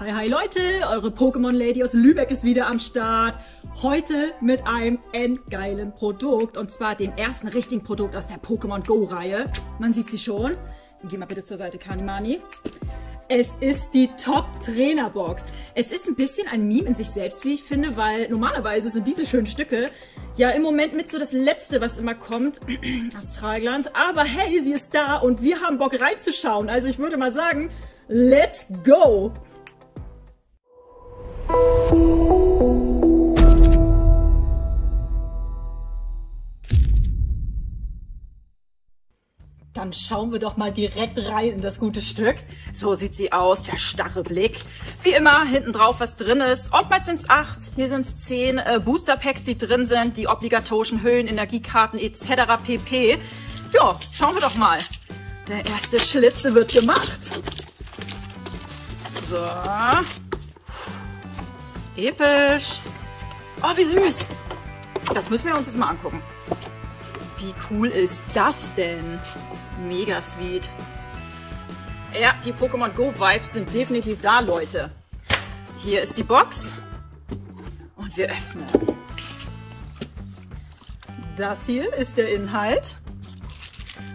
Hi, hi Leute, eure Pokémon Lady aus Lübeck ist wieder am Start. Heute mit einem endgeilen Produkt und zwar dem ersten richtigen Produkt aus der Pokémon Go Reihe. Man sieht sie schon. Geh mal bitte zur Seite, Kanimani. Es ist die Top Trainer Box. Es ist ein bisschen ein Meme in sich selbst, wie ich finde, weil normalerweise sind diese schönen Stücke ja im Moment mit so das Letzte, was immer kommt. Astralglanz. Aber hey, sie ist da und wir haben Bock reinzuschauen. Also ich würde mal sagen, let's go! Dann schauen wir doch mal direkt rein in das gute Stück. So sieht sie aus, der starre Blick. Wie immer, hinten drauf was drin ist. Oftmals sind es acht, hier sind es zehn äh, Booster-Packs, die drin sind, die obligatorischen Höhen, Energiekarten etc. pp. Ja, schauen wir doch mal. Der erste Schlitze wird gemacht. So. Episch. Oh, wie süß. Das müssen wir uns jetzt mal angucken. Wie cool ist das denn? Mega sweet. Ja, die Pokémon Go Vibes sind definitiv da, Leute. Hier ist die Box. Und wir öffnen. Das hier ist der Inhalt.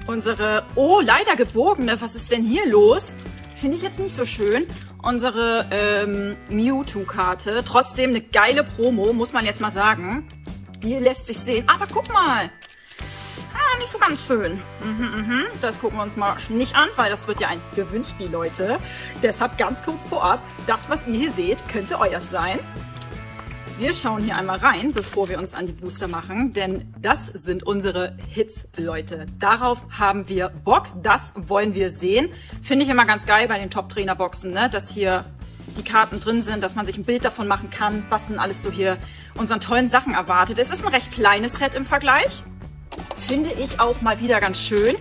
Unsere, oh, leider gebogene, was ist denn hier los? Finde ich jetzt nicht so schön unsere ähm, Mewtwo-Karte. Trotzdem eine geile Promo, muss man jetzt mal sagen. Die lässt sich sehen. Aber guck mal. Ah, nicht so ganz schön. Mhm, mhm. Das gucken wir uns mal nicht an, weil das wird ja ein Gewinnspiel, Leute. Deshalb ganz kurz vorab, das, was ihr hier seht, könnte euers sein. Wir schauen hier einmal rein, bevor wir uns an die Booster machen, denn das sind unsere Hits, Leute. Darauf haben wir Bock, das wollen wir sehen. Finde ich immer ganz geil bei den Top-Trainer-Boxen, ne? dass hier die Karten drin sind, dass man sich ein Bild davon machen kann, was denn alles so hier unseren tollen Sachen erwartet. Es ist ein recht kleines Set im Vergleich. Finde ich auch mal wieder ganz schön.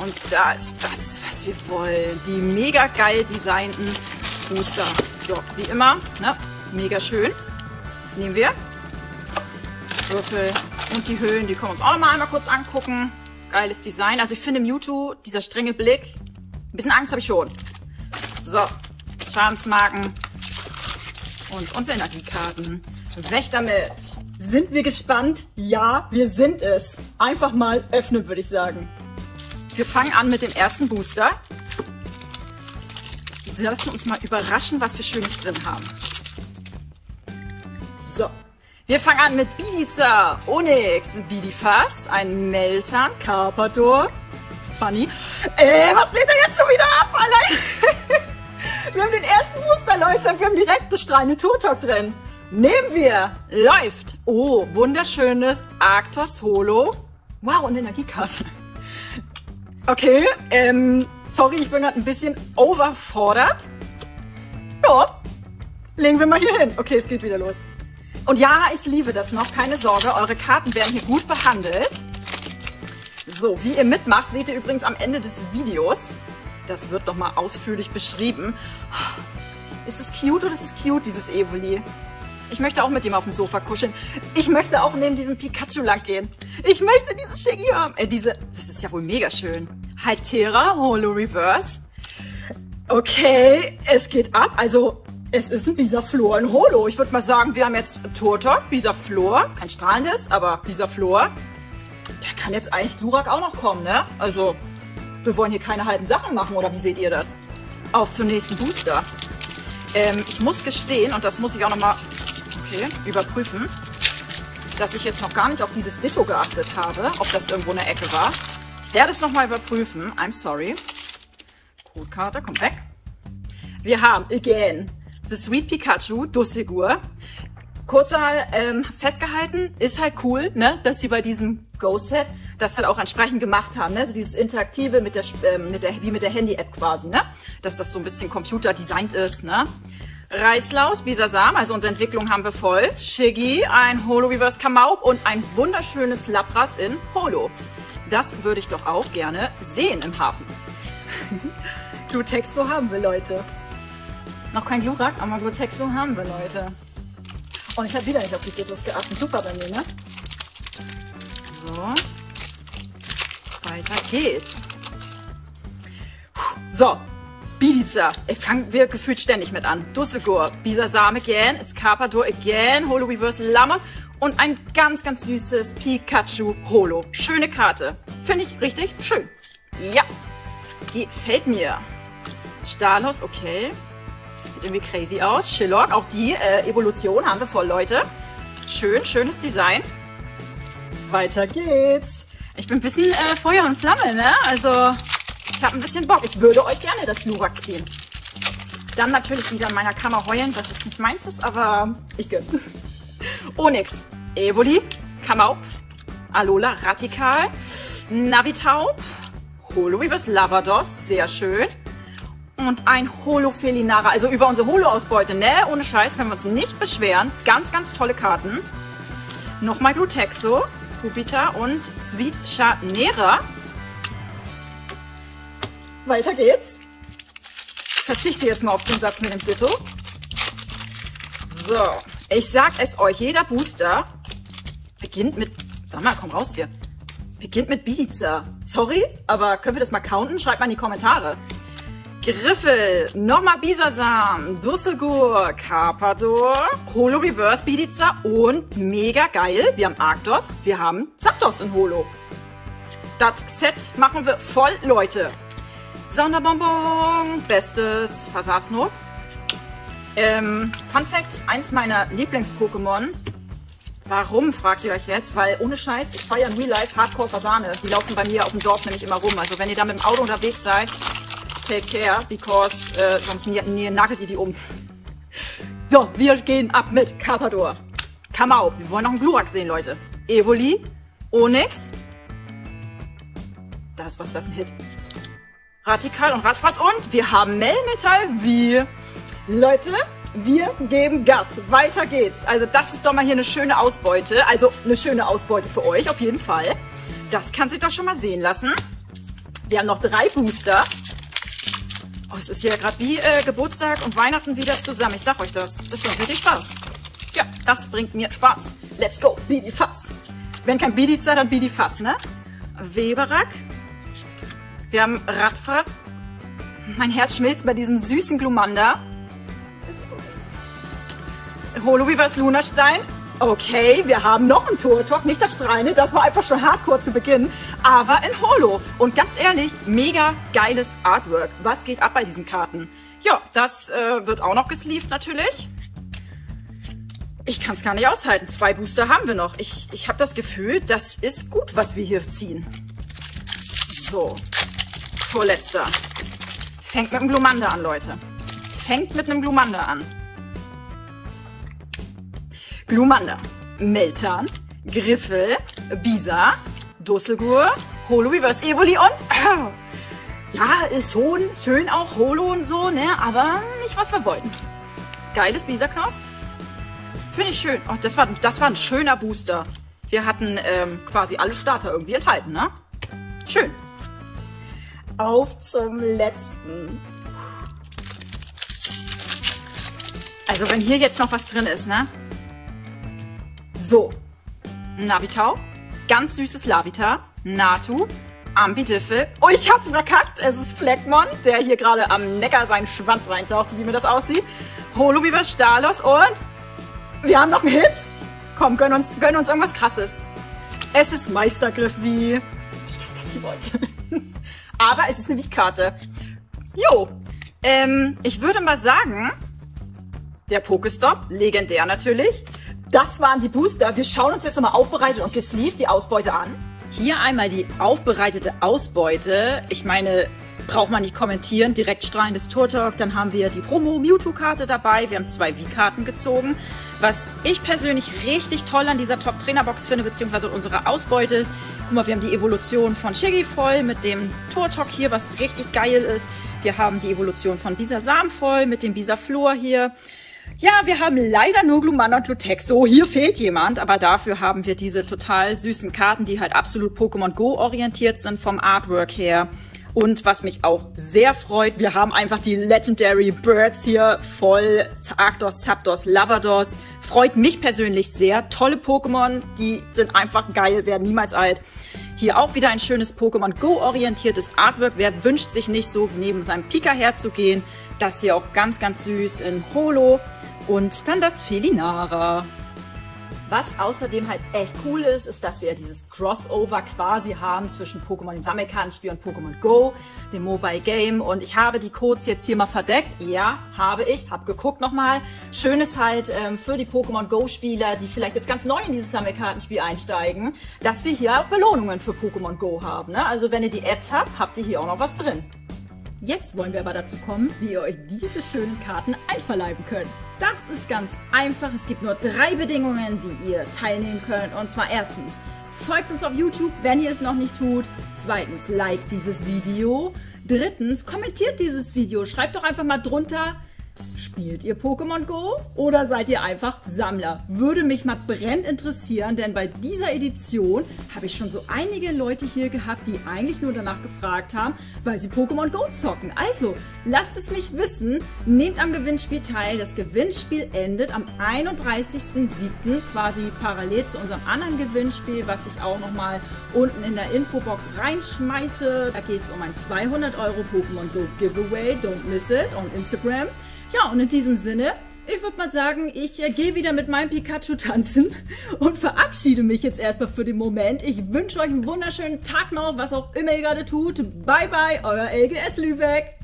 Und da ist das, was wir wollen. Die mega geil designten Booster. Ja, wie immer, ne? mega schön nehmen wir. Würfel und die Höhen, die können wir uns auch noch mal einmal kurz angucken. Geiles Design. Also ich finde Mewtwo, dieser strenge Blick, ein bisschen Angst habe ich schon. So, Schadensmarken und unsere Energiekarten. Weg damit. Sind wir gespannt? Ja, wir sind es. Einfach mal öffnen, würde ich sagen. Wir fangen an mit dem ersten Booster. Lassen uns mal überraschen, was wir Schönes drin haben. Wir fangen an mit Bidiza, Onyx, Bidifas, ein Meltan, Carpador, Funny. Äh, was bläht er jetzt schon wieder ab? Allein. wir haben den ersten Booster, Leute. Wir haben direkt das strahlende Turtok drin. Nehmen wir. Läuft. Oh, wunderschönes Arctos Holo. Wow, und Energiekarte. Okay, ähm, sorry, ich bin gerade ein bisschen overfordert. Ja, legen wir mal hier hin. Okay, es geht wieder los. Und ja, ich liebe das noch, keine Sorge, eure Karten werden hier gut behandelt. So, wie ihr mitmacht, seht ihr übrigens am Ende des Videos. Das wird nochmal ausführlich beschrieben. Ist es cute oder ist es cute, dieses Evoli? Ich möchte auch mit ihm auf dem Sofa kuscheln. Ich möchte auch neben diesem Pikachu lang gehen. Ich möchte dieses Shiggy haben. Äh, diese, das ist ja wohl mega schön. Haltera, Holo Reverse. Okay, es geht ab. Also, es ist ein Bisaflor in Holo. Ich würde mal sagen, wir haben jetzt Turtok, Bisaflor. Kein strahlendes, aber Bisaflor. Der kann jetzt eigentlich Glurak auch noch kommen, ne? Also, wir wollen hier keine halben Sachen machen, oder wie seht ihr das? Auf zum nächsten Booster. Ähm, ich muss gestehen, und das muss ich auch nochmal okay, überprüfen, dass ich jetzt noch gar nicht auf dieses Ditto geachtet habe, ob das irgendwo eine Ecke war. Ich werde es nochmal überprüfen. I'm sorry. Codekarte, kommt weg. Wir haben, again, The Sweet Pikachu Dussegur. Kurz mal ähm, festgehalten, ist halt cool, ne, dass sie bei diesem Go-Set das halt auch entsprechend gemacht haben, ne, so dieses Interaktive mit der, äh, mit der wie mit der Handy-App quasi, ne, dass das so ein bisschen computerdesignt ist, ne. Reislaus, Bisasam, also unsere Entwicklung haben wir voll. Shiggy, ein Holo Reverse Kamaup und ein wunderschönes Lapras in Holo. Das würde ich doch auch gerne sehen im Hafen. Blue Text, so haben wir, Leute. Noch kein Glurak, aber Glutexo haben wir, Leute. Und ich habe wieder nicht auf die Fotos geachtet. Super bei mir, ne? So. Weiter geht's. So. Bidiza. Ich fangen wir gefühlt ständig mit an. Dusselgur, Bisasam again, it's Carpador again, Holo Reverse Lammers und ein ganz, ganz süßes Pikachu Holo. Schöne Karte. Finde ich richtig schön. Ja, gefällt mir. Stalos, okay. Sieht irgendwie crazy aus. Shillock, auch die äh, Evolution haben wir voll, Leute. Schön, schönes Design. Weiter geht's. Ich bin ein bisschen äh, Feuer und Flamme, ne? Also, ich habe ein bisschen Bock. Ich würde euch gerne das Glurak ziehen. Dann natürlich wieder in meiner Kammer heulen, dass es nicht meins ist, aber ich gönn. Onyx, Evoli, Kamaup, Alola, Radikal, Navitaup, Holo Reverse Lavados, sehr schön. Und ein Holo Felinara, also über unsere Holo-Ausbeute, ne? Ohne Scheiß können wir uns nicht beschweren. Ganz, ganz tolle Karten. Nochmal Glutexo, Pupita und Sweet Chanera. Weiter geht's. Ich verzichte jetzt mal auf den Satz mit dem Ditto. So, ich sag es euch, jeder Booster beginnt mit... Sag mal, komm raus hier. Beginnt mit Biza. Sorry, aber können wir das mal counten? Schreibt mal in die Kommentare. Griffel, nochmal Bisasam, Dusselgur, Carpador, Holo Reverse Bidiza und mega geil, wir haben Arctos, wir haben Zapdos in Holo. Das Set machen wir voll, Leute. Sonderbonbon, bestes Fasasno. Ähm, Fun Fact, eins meiner Lieblings-Pokémon. Warum, fragt ihr euch jetzt? Weil ohne Scheiß, ich feiere in Real Life Hardcore Fasane. Die laufen bei mir auf dem Dorf nämlich immer rum. Also wenn ihr da mit dem Auto unterwegs seid, take care, because äh, sonst nagelt ihr die um. So, wir gehen ab mit Carpador. Kamau. Wir wollen noch einen Glurak sehen, Leute. Evoli, Onyx. Das, was das ein Hit. Radikal und Ratzfatz und wir haben Melmetall wie. Leute, wir geben Gas. Weiter geht's. Also das ist doch mal hier eine schöne Ausbeute. Also eine schöne Ausbeute für euch auf jeden Fall. Das kann sich doch schon mal sehen lassen. Wir haben noch drei Booster. Oh, es ist hier gerade wie äh, Geburtstag und Weihnachten wieder zusammen. Ich sag euch das. Das bringt richtig Spaß. Ja, das bringt mir Spaß. Let's go, Bidi Fass. Wenn kein Bidiza, dann Bidi Fass, ne? Weberak. Wir haben Radfahrt. Mein Herz schmilzt bei diesem süßen Glumanda. Das ist so süß. Holoweavers Lunastein. Okay, wir haben noch einen Turtok, nicht das Streine, das war einfach schon hardcore zu Beginn, aber in Holo. Und ganz ehrlich, mega geiles Artwork. Was geht ab bei diesen Karten? Ja, das äh, wird auch noch gesleeved natürlich. Ich kann es gar nicht aushalten. Zwei Booster haben wir noch. Ich, ich habe das Gefühl, das ist gut, was wir hier ziehen. So, vorletzter. Fängt mit einem Glumanda an, Leute. Fängt mit einem Glumanda an. Glumanda, Meltan, Griffel, Bisa, Dusselgur, Holo Reverse Evoli und... Äh, ja, ist schon schön auch Holo und so, ne? Aber nicht, was wir wollten. Geiles Bisa-Knaus. Finde ich schön. Oh, das war, das war ein schöner Booster. Wir hatten ähm, quasi alle Starter irgendwie enthalten, ne? Schön. Auf zum letzten. Also wenn hier jetzt noch was drin ist, ne? So, Navitau, ganz süßes Lavita, Natu, Ambidiffel. Oh, ich hab's verkackt. Es ist Fleckmon, der hier gerade am Neckar seinen Schwanz reintaucht, so wie mir das aussieht. Holoviver Stalos und wir haben noch einen Hit. Komm, gönn uns, gönn uns irgendwas krasses. Es ist Meistergriff wie ich das, was ich wollte. Aber es ist eine Wichkarte. Jo, ähm, ich würde mal sagen, der Pokestop, legendär natürlich. Das waren die Booster. Wir schauen uns jetzt nochmal aufbereitet und gesleeved die Ausbeute an. Hier einmal die aufbereitete Ausbeute. Ich meine, braucht man nicht kommentieren. Direkt strahlendes Turtok. Dann haben wir die Promo Mewtwo-Karte dabei. Wir haben zwei V-Karten gezogen. Was ich persönlich richtig toll an dieser Top-Trainer-Box finde, beziehungsweise unserer Ausbeute ist, guck mal, wir haben die Evolution von Shiggy voll mit dem Turtok hier, was richtig geil ist. Wir haben die Evolution von Bisa Sam voll mit dem Bisa Flor hier. Ja, wir haben leider nur Glumanda und Glutexo. Hier fehlt jemand, aber dafür haben wir diese total süßen Karten, die halt absolut Pokémon Go orientiert sind vom Artwork her. Und was mich auch sehr freut, wir haben einfach die Legendary Birds hier voll. Arctos, Zapdos, Lavados. Freut mich persönlich sehr. Tolle Pokémon, die sind einfach geil, werden niemals alt. Hier auch wieder ein schönes Pokémon Go orientiertes Artwork. Wer wünscht sich nicht so neben seinem Pika herzugehen? Das hier auch ganz, ganz süß in Holo. Und dann das Felinara. Was außerdem halt echt cool ist, ist, dass wir dieses Crossover quasi haben zwischen Pokémon im Sammelkartenspiel und Pokémon Go, dem Mobile Game. Und ich habe die Codes jetzt hier mal verdeckt. Ja, habe ich. Hab geguckt nochmal. Schön ist halt ähm, für die Pokémon Go-Spieler, die vielleicht jetzt ganz neu in dieses Sammelkartenspiel einsteigen, dass wir hier auch Belohnungen für Pokémon Go haben. Ne? Also wenn ihr die App habt, habt ihr hier auch noch was drin. Jetzt wollen wir aber dazu kommen, wie ihr euch diese schönen Karten einverleiben könnt. Das ist ganz einfach. Es gibt nur drei Bedingungen, wie ihr teilnehmen könnt. Und zwar erstens, folgt uns auf YouTube, wenn ihr es noch nicht tut. Zweitens, liked dieses Video. Drittens, kommentiert dieses Video. Schreibt doch einfach mal drunter, Spielt ihr Pokémon Go oder seid ihr einfach Sammler? Würde mich mal brennend interessieren, denn bei dieser Edition habe ich schon so einige Leute hier gehabt, die eigentlich nur danach gefragt haben, weil sie Pokémon Go zocken. Also, lasst es mich wissen, nehmt am Gewinnspiel teil. Das Gewinnspiel endet am 31.07. quasi parallel zu unserem anderen Gewinnspiel, was ich auch nochmal unten in der Infobox reinschmeiße. Da geht es um ein 200 Euro Pokémon Go Giveaway. Don't miss it on Instagram. Ja, und in diesem Sinne, ich würde mal sagen, ich äh, gehe wieder mit meinem Pikachu tanzen und verabschiede mich jetzt erstmal für den Moment. Ich wünsche euch einen wunderschönen Tag noch, was auch immer ihr gerade tut. Bye bye, euer LGS Lübeck.